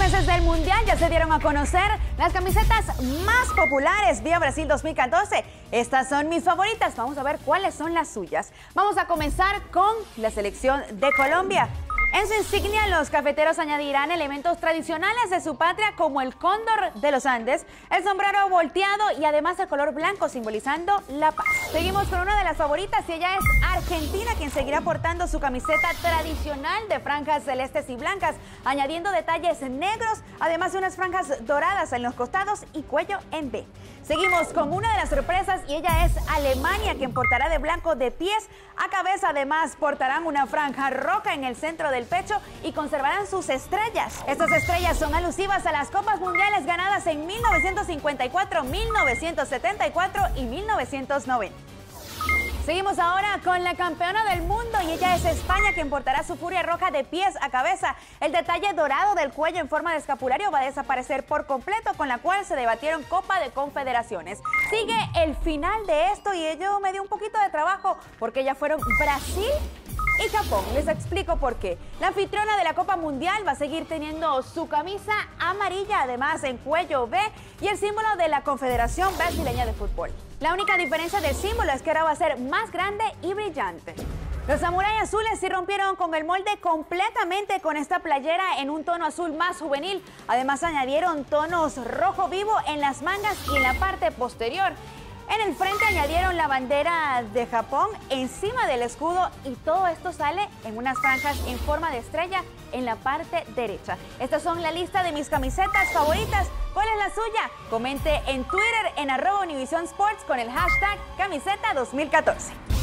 meses del Mundial ya se dieron a conocer las camisetas más populares vía Brasil 2014. Estas son mis favoritas. Vamos a ver cuáles son las suyas. Vamos a comenzar con la selección de Colombia. En su insignia, los cafeteros añadirán elementos tradicionales de su patria como el cóndor de los Andes, el sombrero volteado y además el color blanco simbolizando la paz. Seguimos con una de las favoritas y ella es Argentina, quien seguirá portando su camiseta tradicional de franjas celestes y blancas, añadiendo detalles negros, además de unas franjas doradas en los costados y cuello en B. Seguimos con una de las sorpresas y ella es Alemania, quien portará de blanco de pies a cabeza. Además, portarán una franja roja en el centro del pecho y conservarán sus estrellas. Estas estrellas son alusivas a las Copas Mundiales ganadas en 1954, 1974 y 1990. Seguimos ahora con la campeona del mundo y ella es España quien portará su furia roja de pies a cabeza. El detalle dorado del cuello en forma de escapulario va a desaparecer por completo con la cual se debatieron Copa de Confederaciones. Sigue el final de esto y ello me dio un poquito de trabajo porque ya fueron Brasil y Japón. Les explico por qué. La anfitriona de la Copa Mundial va a seguir teniendo su camisa amarilla, además en cuello B, y el símbolo de la Confederación Brasileña de Fútbol. La única diferencia del símbolo es que ahora va a ser más grande y brillante. Los samuráis azules sí rompieron con el molde completamente con esta playera en un tono azul más juvenil. Además añadieron tonos rojo vivo en las mangas y en la parte posterior. En el frente añadieron la bandera de Japón encima del escudo y todo esto sale en unas franjas en forma de estrella en la parte derecha. Estas son la lista de mis camisetas favoritas. ¿Cuál es la suya? Comente en Twitter en arroba Univision Sports con el hashtag camiseta 2014.